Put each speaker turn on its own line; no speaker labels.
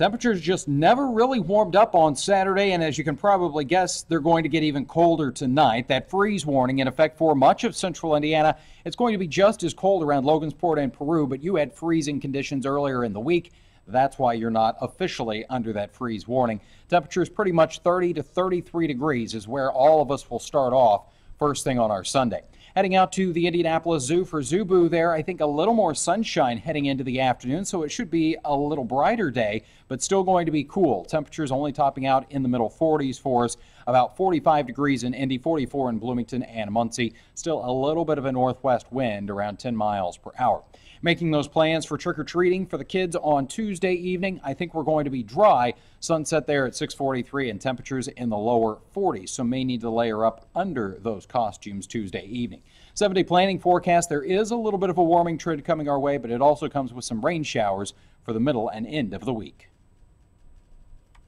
Temperatures just never really warmed up on Saturday, and as you can probably guess, they're going to get even colder tonight. That freeze warning in effect for much of central Indiana. It's going to be just as cold around Logansport and Peru, but you had freezing conditions earlier in the week. That's why you're not officially under that freeze warning. Temperatures pretty much 30 to 33 degrees is where all of us will start off first thing on our Sunday. Heading out to the Indianapolis Zoo for ZooBoo there, I think a little more sunshine heading into the afternoon, so it should be a little brighter day, but still going to be cool. Temperatures only topping out in the middle 40s for us, about 45 degrees in Indy, 44 in Bloomington and Muncie. Still a little bit of a northwest wind around 10 miles per hour. Making those plans for trick or treating for the kids on Tuesday evening. I think we're going to be dry. Sunset there at 643 and temperatures in the lower 40s, so may need to layer up under those costumes Tuesday evening. Seven day planning forecast. There is a little bit of a warming trend coming our way, but it also comes with some rain showers for the middle and end of the week.